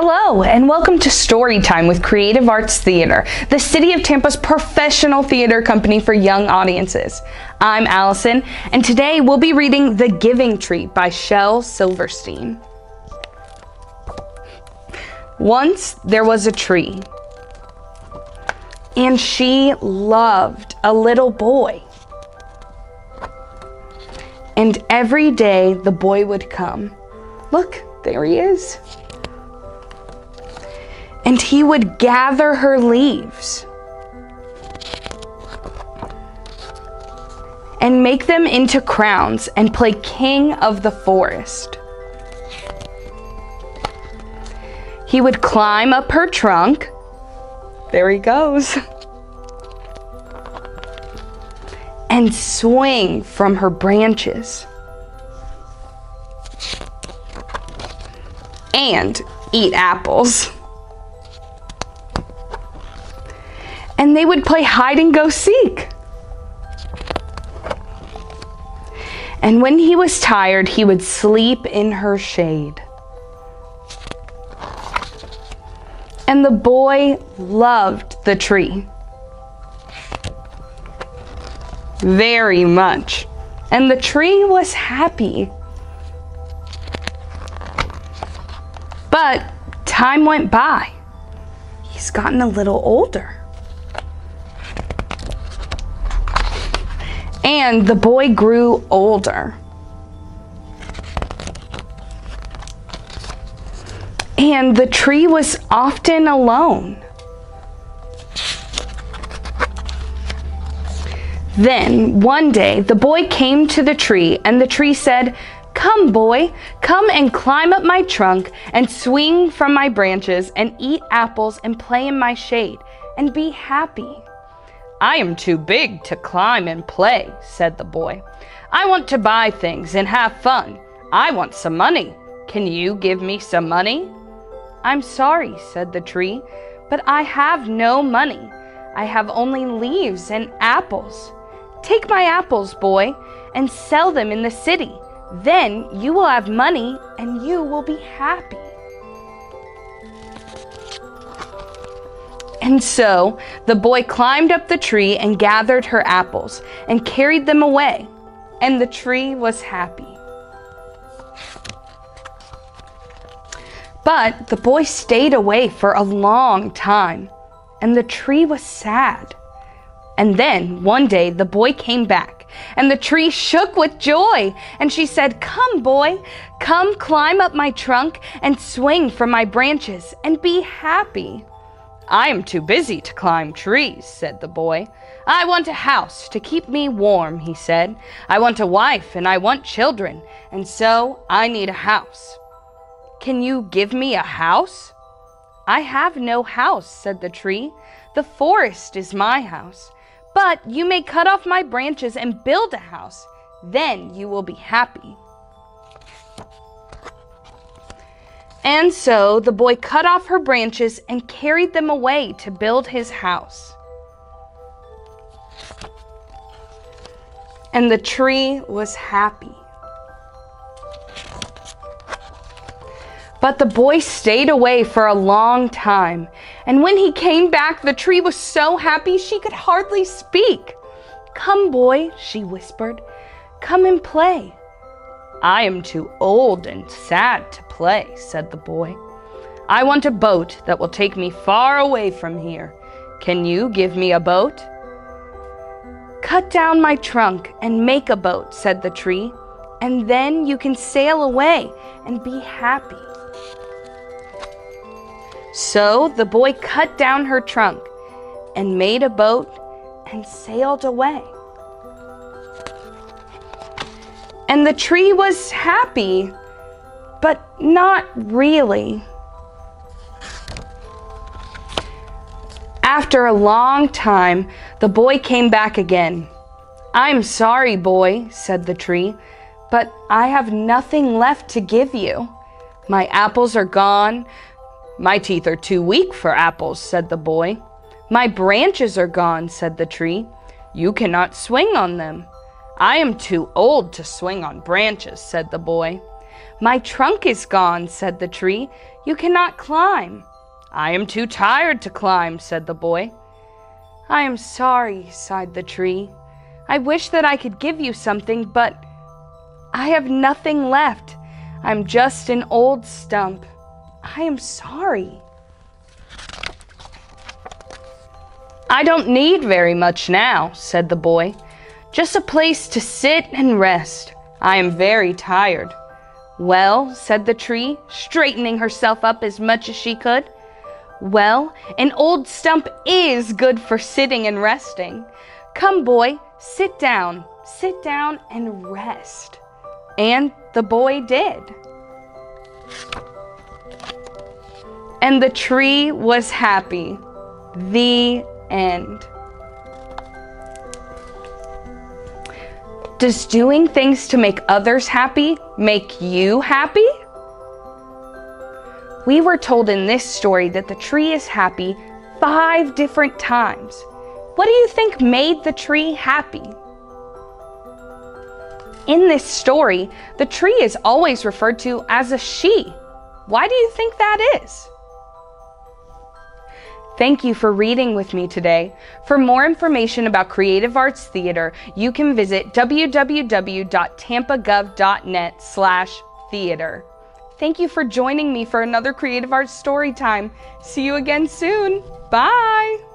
Hello, and welcome to Storytime with Creative Arts Theater, the City of Tampa's professional theater company for young audiences. I'm Allison, and today we'll be reading The Giving Tree by Shel Silverstein. Once there was a tree, and she loved a little boy. And every day the boy would come. Look, there he is and he would gather her leaves and make them into crowns and play king of the forest. He would climb up her trunk. There he goes. And swing from her branches. And eat apples. And they would play hide and go seek. And when he was tired, he would sleep in her shade. And the boy loved the tree very much. And the tree was happy. But time went by. He's gotten a little older. And the boy grew older. And the tree was often alone. Then, one day, the boy came to the tree, and the tree said, Come, boy, come and climb up my trunk, and swing from my branches, and eat apples, and play in my shade, and be happy. I am too big to climb and play, said the boy. I want to buy things and have fun. I want some money. Can you give me some money? I'm sorry, said the tree, but I have no money. I have only leaves and apples. Take my apples, boy, and sell them in the city. Then you will have money and you will be happy. And so the boy climbed up the tree and gathered her apples and carried them away, and the tree was happy. But the boy stayed away for a long time, and the tree was sad. And then one day the boy came back, and the tree shook with joy. And she said, Come, boy, come climb up my trunk and swing from my branches and be happy. I am too busy to climb trees, said the boy. I want a house to keep me warm, he said. I want a wife and I want children, and so I need a house. Can you give me a house? I have no house, said the tree. The forest is my house. But you may cut off my branches and build a house. Then you will be happy. And so the boy cut off her branches and carried them away to build his house. And the tree was happy. But the boy stayed away for a long time. And when he came back, the tree was so happy she could hardly speak. Come, boy, she whispered. Come and play. I am too old and sad to play, said the boy. I want a boat that will take me far away from here. Can you give me a boat? Cut down my trunk and make a boat, said the tree, and then you can sail away and be happy. So the boy cut down her trunk and made a boat and sailed away. And the tree was happy, but not really. After a long time, the boy came back again. I'm sorry, boy, said the tree, but I have nothing left to give you. My apples are gone. My teeth are too weak for apples, said the boy. My branches are gone, said the tree. You cannot swing on them. I am too old to swing on branches, said the boy. My trunk is gone, said the tree. You cannot climb. I am too tired to climb, said the boy. I am sorry, sighed the tree. I wish that I could give you something, but I have nothing left. I'm just an old stump. I am sorry. I don't need very much now, said the boy. Just a place to sit and rest. I am very tired. Well, said the tree, straightening herself up as much as she could. Well, an old stump is good for sitting and resting. Come, boy, sit down, sit down and rest. And the boy did. And the tree was happy. The end. Does doing things to make others happy make you happy? We were told in this story that the tree is happy five different times. What do you think made the tree happy? In this story, the tree is always referred to as a she. Why do you think that is? Thank you for reading with me today. For more information about Creative Arts Theater, you can visit www.tampagov.net slash theater. Thank you for joining me for another Creative Arts story time. See you again soon. Bye.